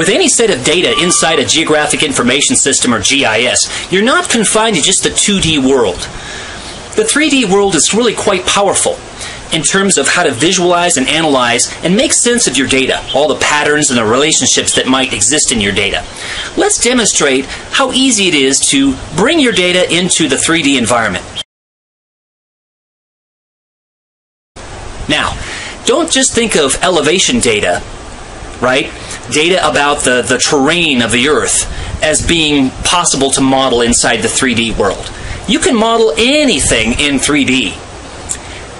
With any set of data inside a Geographic Information System or GIS, you're not confined to just the 2D world. The 3D world is really quite powerful in terms of how to visualize and analyze and make sense of your data, all the patterns and the relationships that might exist in your data. Let's demonstrate how easy it is to bring your data into the 3D environment. Now, don't just think of elevation data, right? Data about the, the terrain of the Earth as being possible to model inside the 3D world. You can model anything in 3D.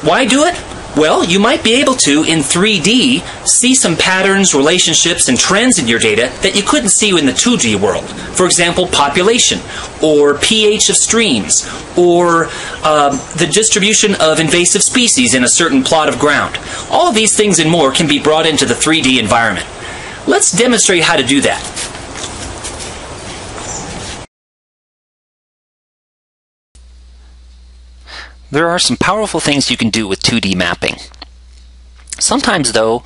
Why do it? Well, you might be able to, in 3D, see some patterns, relationships, and trends in your data that you couldn't see in the 2D world. For example, population, or pH of streams, or uh, the distribution of invasive species in a certain plot of ground. All of these things and more can be brought into the 3D environment. Let's demonstrate how to do that. There are some powerful things you can do with 2D mapping. Sometimes, though,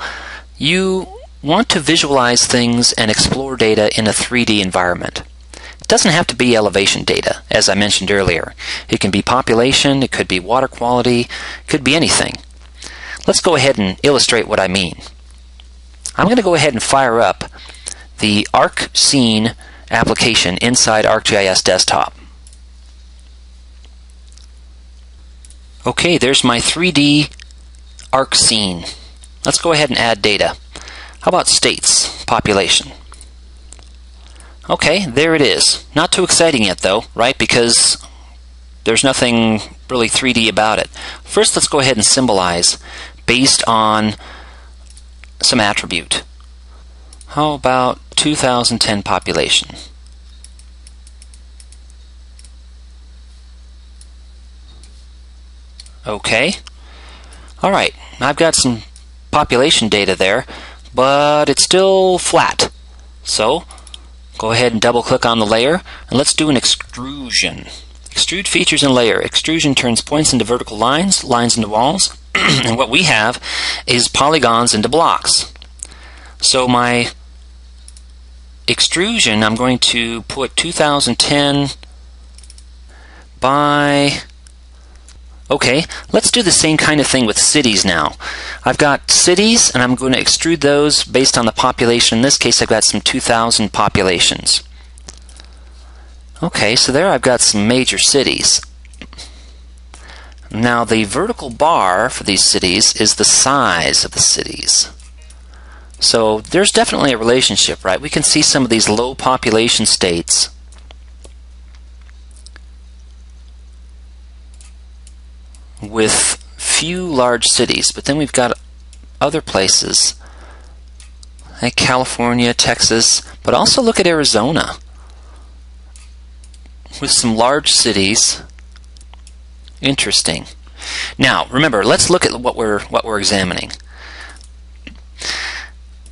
you want to visualize things and explore data in a 3D environment. It doesn't have to be elevation data, as I mentioned earlier. It can be population, it could be water quality, it could be anything. Let's go ahead and illustrate what I mean. I'm going to go ahead and fire up the ArcScene application inside ArcGIS Desktop. Okay, there's my 3D ArcScene. Let's go ahead and add data. How about states, population? Okay, there it is. Not too exciting yet though, right? Because there's nothing really 3D about it. First, let's go ahead and symbolize based on some attribute. How about 2010 population? Okay. Alright, I've got some population data there, but it's still flat. So, go ahead and double click on the layer, and let's do an extrusion. Extrude features in layer. Extrusion turns points into vertical lines, lines into walls, and what we have is polygons into blocks. So my extrusion, I'm going to put 2010 by Okay, let's do the same kind of thing with cities now. I've got cities, and I'm going to extrude those based on the population. In this case, I've got some 2,000 populations. Okay, so there I've got some major cities. Now, the vertical bar for these cities is the size of the cities. So there's definitely a relationship, right? We can see some of these low population states with few large cities, but then we've got other places like California, Texas, but also look at Arizona with some large cities. Interesting. Now, remember, let's look at what we're what we're examining.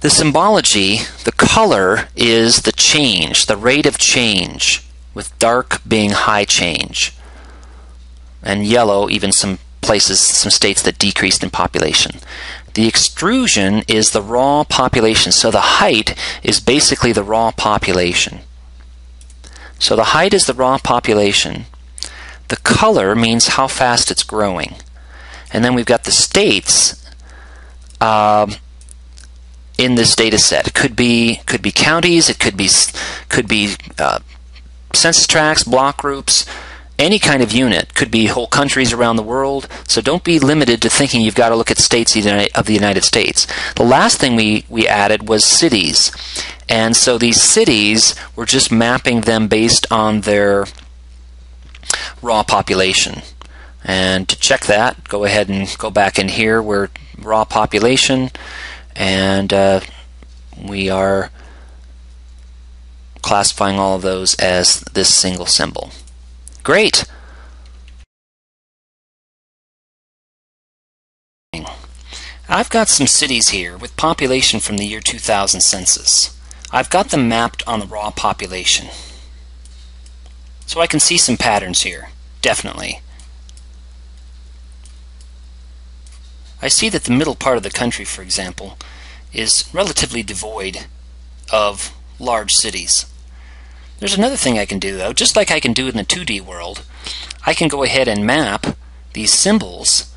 The symbology, the color is the change, the rate of change, with dark being high change and yellow, even some places, some states that decreased in population. The extrusion is the raw population, so the height is basically the raw population. So the height is the raw population. The color means how fast it's growing. And then we've got the states uh, in this data set. It could be could be counties. It could be could be uh, census tracts, block groups, any kind of unit could be whole countries around the world so don't be limited to thinking you've got to look at states of the united states. The last thing we, we added was cities. And so these cities we're just mapping them based on their raw population. And to check that go ahead and go back in here. Where raw population and uh, we are classifying all of those as this single symbol Great. I've got some cities here with population from the year 2000 census. I've got them mapped on the raw population. So I can see some patterns here, definitely. I see that the middle part of the country, for example, is relatively devoid of large cities. There's another thing I can do though, just like I can do in the 2D world. I can go ahead and map these symbols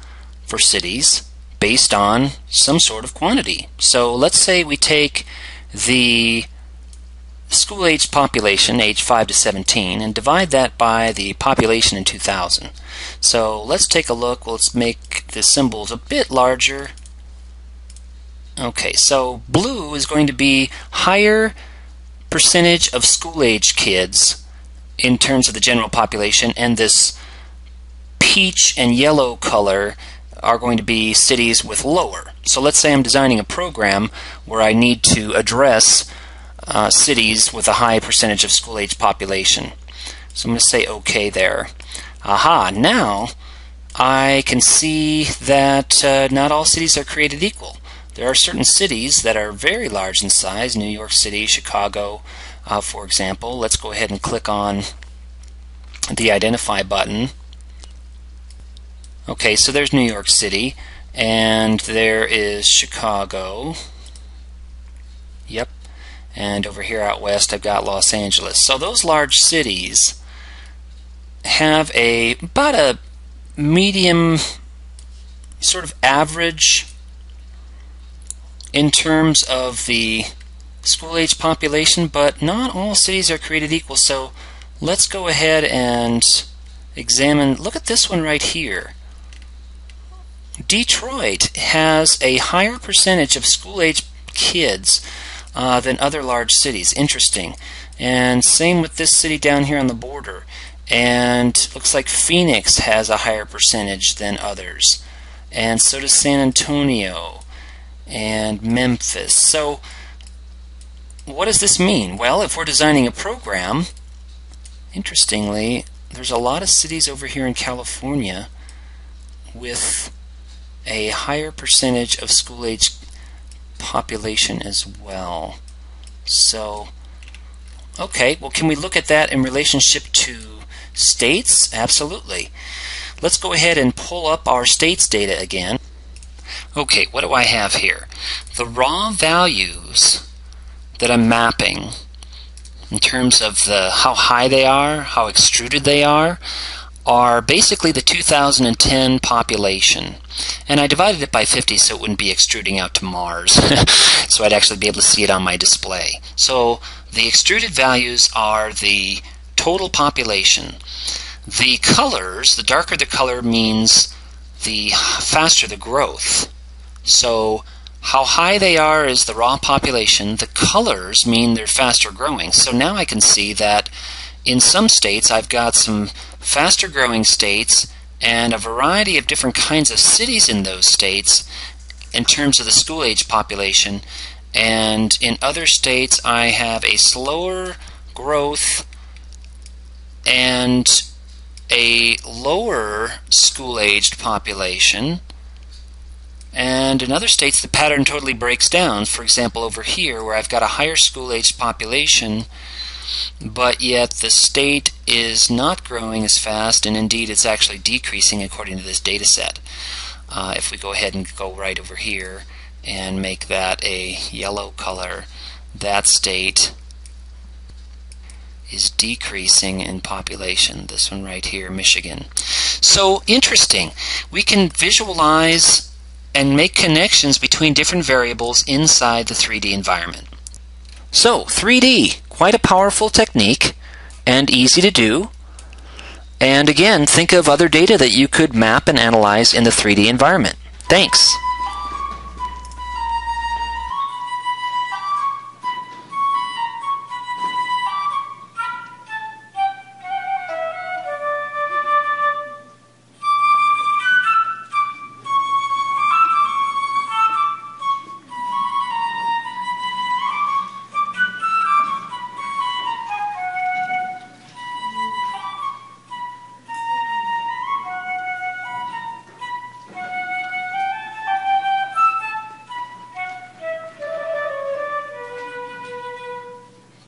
for cities based on some sort of quantity. So let's say we take the school age population, age 5 to 17, and divide that by the population in 2000. So let's take a look. Let's make the symbols a bit larger. Okay, so blue is going to be higher percentage of school age kids in terms of the general population, and this peach and yellow color are going to be cities with lower. So let's say I'm designing a program where I need to address uh, cities with a high percentage of school age population. So I'm going to say OK there. Aha, now I can see that uh, not all cities are created equal. There are certain cities that are very large in size, New York City, Chicago, uh, for example. Let's go ahead and click on the Identify button. Okay, so there's New York City, and there is Chicago. Yep, and over here out west I've got Los Angeles. So those large cities have a about a medium sort of average in terms of the school age population, but not all cities are created equal. So let's go ahead and examine. Look at this one right here. Detroit has a higher percentage of school age kids uh, than other large cities. Interesting. And same with this city down here on the border. And looks like Phoenix has a higher percentage than others. And so does San Antonio and Memphis. So what does this mean? Well, if we're designing a program, interestingly, there's a lot of cities over here in California with a higher percentage of school age population as well. So, okay, well, can we look at that in relationship to states? Absolutely. Let's go ahead and pull up our states data again. Okay, what do I have here? The raw values that I'm mapping in terms of the how high they are, how extruded they are, are basically the 2010 population. And I divided it by 50 so it wouldn't be extruding out to Mars. so I'd actually be able to see it on my display. So the extruded values are the total population. The colors, the darker the color means the faster the growth. So how high they are is the raw population. The colors mean they're faster growing. So now I can see that in some states I've got some faster growing states and a variety of different kinds of cities in those states in terms of the school age population. And in other states, I have a slower growth and a lower school aged population. And in other states, the pattern totally breaks down. For example, over here, where I've got a higher school aged population but yet the state is not growing as fast, and indeed it's actually decreasing according to this data set. Uh, if we go ahead and go right over here and make that a yellow color, that state is decreasing in population. This one right here, Michigan. So interesting. We can visualize and make connections between different variables inside the 3D environment. So 3D, quite a powerful technique and easy to do. And again, think of other data that you could map and analyze in the 3D environment. Thanks.